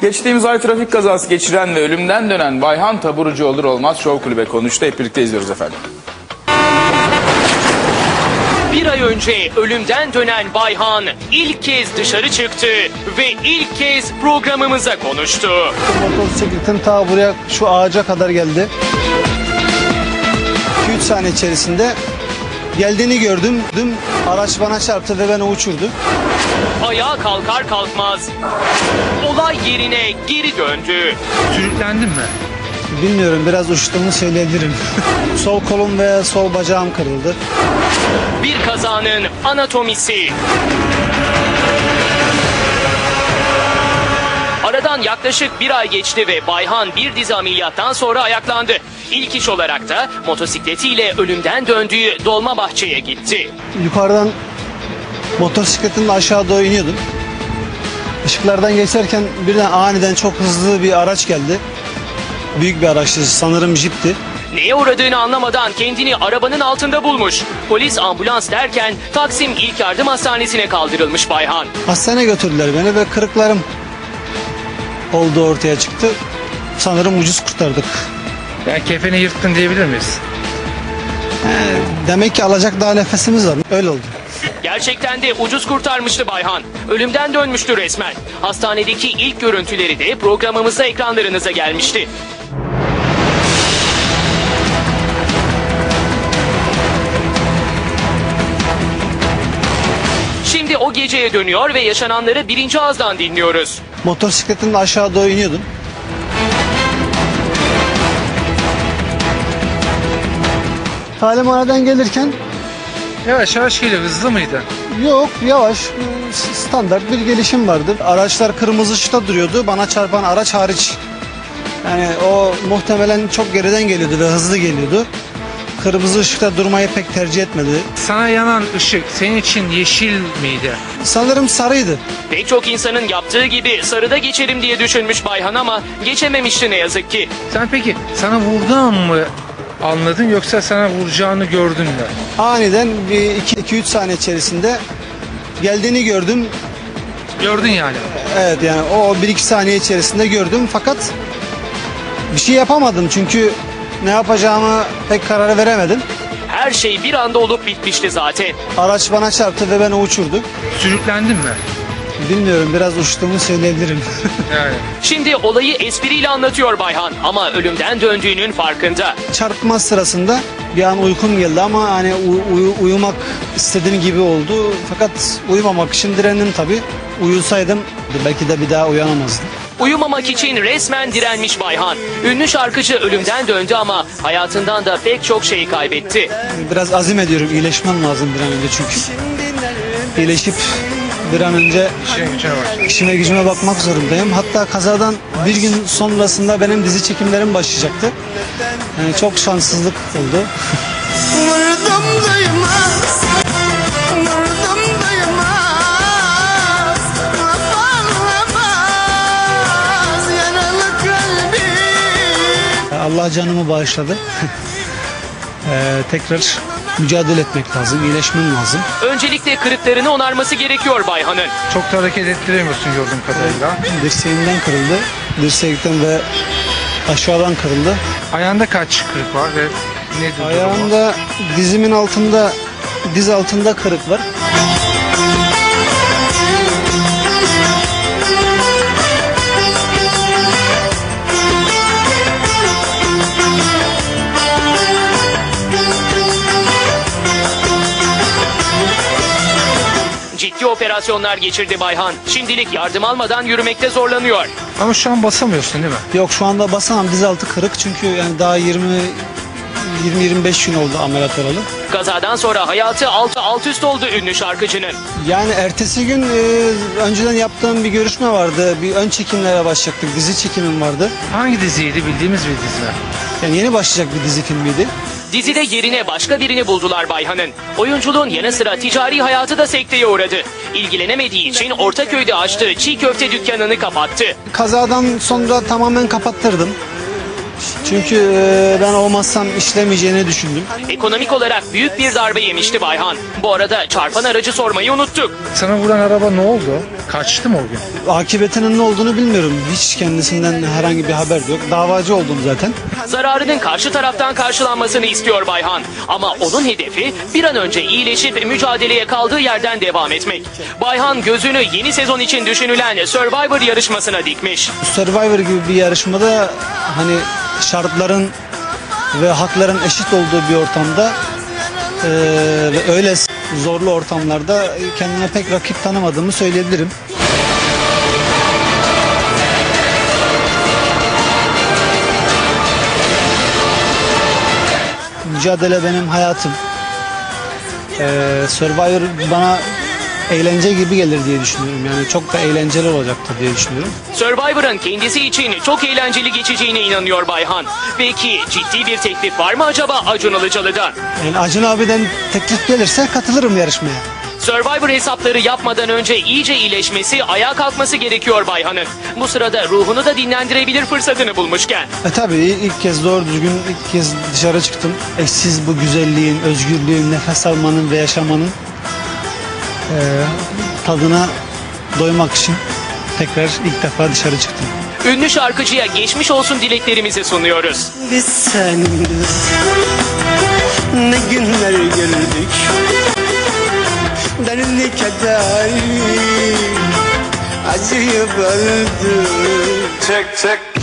Geçtiğimiz ay trafik kazası geçiren ve ölümden dönen Bayhan Taburucu olur olmaz Show Kulübe konuştu. Hep birlikte izliyoruz efendim. Bir ay önce ölümden dönen Bayhan ilk kez dışarı çıktı ve ilk kez programımıza konuştu. Motosikletim ta buraya şu ağaca kadar geldi. 2-3 saniye içerisinde geldiğini gördüm. Dün araç bana çarptı ve beni uçurdu. Ayağa kalkar kalkmaz olay yerine geri döndü. Sürüklendin mi? Bilmiyorum biraz uçtuğumu söyleyebilirim. sol kolum ve sol bacağım kırıldı. Bir kazanın anatomisi. Aradan yaklaşık bir ay geçti ve Bayhan bir dizi ameliyattan sonra ayaklandı. İlk iş olarak da motosikletiyle ölümden döndüğü Dolmabahçe'ye gitti. Yukarıdan motosikletimle aşağı doğru iniyordum. Işıklardan geçerken birden aniden çok hızlı bir araç geldi. Büyük bir araçtı sanırım jipti. Neye uğradığını anlamadan kendini arabanın altında bulmuş. Polis ambulans derken Taksim İlk Yardım Hastanesi'ne kaldırılmış Bayhan. Hastaneye götürdüler beni ve kırıklarım olduğu ortaya çıktı. Sanırım ucuz kurtardık. Yani kefeni yırttın diyebilir miyiz? Demek ki alacak daha nefesimiz var. Öyle oldu. Gerçekten de ucuz kurtarmıştı Bayhan. Ölümden dönmüştü resmen. Hastanedeki ilk görüntüleri de programımızda ekranlarınıza gelmişti. Şimdi o geceye dönüyor ve yaşananları birinci ağızdan dinliyoruz. Motosikletimle aşağı doğru iniyordum. Talimhaneden gelirken Yavaş yavaş geliyor. Hızlı mıydı? yok yavaş standart bir gelişim vardı. Araçlar kırmızı ışıkta duruyordu. Bana çarpan araç hariç. Yani o muhtemelen çok geriden geliyordu ve hızlı geliyordu. Kırmızı ışıkta durmayı pek tercih etmedi. Sana yanan ışık senin için yeşil miydi? Sanırım sarıydı. Pek çok insanın yaptığı gibi sarıda geçerim diye düşünmüş Bayhan ama geçememişti ne yazık ki. Sen peki sana vurduğu an mı anladın yoksa sana vuracağını gördün mü? Aniden bir 2-3 saniye içerisinde geldiğini gördüm. Gördün yani. Evet yani o 1-2 saniye içerisinde gördüm fakat bir şey yapamadım çünkü ne yapacağımı pek karar veremedim. Her şey bir anda olup bitmişti zaten. Araç bana çarptı ve beni uçurdu. Sürüklendin mi? Bilmiyorum biraz uçtuğumu söyleyebilirim. Yani. Şimdi olayı espriyle anlatıyor Bayhan ama ölümden döndüğünün farkında. Çarpma sırasında bir an uykum geldi ama hani u- uyu- uyumak istediğim gibi oldu. Fakat uyumamak için direndim tabii. Uyusaydım belki de bir daha uyanamazdım. Uyumamak için resmen direnmiş Bayhan. Ünlü şarkıcı ölümden döndü ama hayatından da pek çok şey kaybetti. Biraz azim ediyorum. iyileşmem lazım bir an önce çünkü. İyileşip bir an önce işime gücüme bakmak zorundayım. Hatta kazadan bir gün sonrasında benim dizi çekimlerim başlayacaktı. Yani çok şanssızlık oldu. Allah canımı bağışladı. Ee, tekrar mücadele etmek lazım, iyileşmem lazım. Öncelikle kırıklarını onarması gerekiyor Bayhan'ın. Çok da hareket ettiremiyorsun gördüğüm kadarıyla. Dirseğimden kırıldı. Dirsekten ve aşağıdan kırıldı. Ayağında kaç kırık var ve ne durumu? Ayağımda dizimin altında, diz altında kırık var. Operasyonlar geçirdi Bayhan. Şimdilik yardım almadan yürümekte zorlanıyor. Ama şu an basamıyorsun değil mi? Yok şu anda basamam diz altı kırık çünkü yani daha 20 20-25 gün oldu ameliyat olalı. Kazadan sonra hayatı altı alt üst oldu ünlü şarkıcının. Yani ertesi gün e, önceden yaptığım bir görüşme vardı. Bir ön çekimlere başlayacaktık. Dizi çekimim vardı. Hangi diziydi bildiğimiz bir dizi? Yani yeni başlayacak bir dizi filmiydi. Dizide yerine başka birini buldular Bayhan'ın. Oyunculuğun yanı sıra ticari hayatı da sekteye uğradı. İlgilenemediği için Ortaköy'de açtığı çiğ köfte dükkanını kapattı. Kazadan sonra tamamen kapattırdım. Çünkü e, ben olmazsam işlemeyeceğini düşündüm. Ekonomik olarak büyük bir darbe yemişti Bayhan. Bu arada çarpan aracı sormayı unuttuk. Sana vuran araba ne oldu? Kaçtı mı o gün? Akıbetinin ne olduğunu bilmiyorum. Hiç kendisinden herhangi bir haber yok. Davacı oldum zaten. Zararının karşı taraftan karşılanmasını istiyor Bayhan. Ama onun hedefi bir an önce iyileşip mücadeleye kaldığı yerden devam etmek. Bayhan gözünü yeni sezon için düşünülen Survivor yarışmasına dikmiş. Survivor gibi bir yarışmada hani şartların ve hakların eşit olduğu bir ortamda e, öyle zorlu ortamlarda kendime pek rakip tanımadığımı söyleyebilirim. Mücadele benim hayatım. Ee, Survivor bana eğlence gibi gelir diye düşünüyorum. Yani çok da eğlenceli olacaktır diye düşünüyorum. Survivor'ın kendisi için çok eğlenceli geçeceğine inanıyor Bayhan. Peki ciddi bir teklif var mı acaba Acun Ilıcalı'dan? Yani Acun abiden teklif gelirse katılırım yarışmaya. Survivor hesapları yapmadan önce iyice iyileşmesi, ayağa kalkması gerekiyor Bayhan'ın. Bu sırada ruhunu da dinlendirebilir fırsatını bulmuşken. E tabii ilk kez doğru düzgün ilk kez dışarı çıktım. Eşsiz bu güzelliğin, özgürlüğün, nefes almanın ve yaşamanın tadına doymak için tekrar ilk defa dışarı çıktım. Ünlü şarkıcıya geçmiş olsun dileklerimizi sunuyoruz. Biz seninle ne günler gördük Derdi keder acıyı böldük Çek çek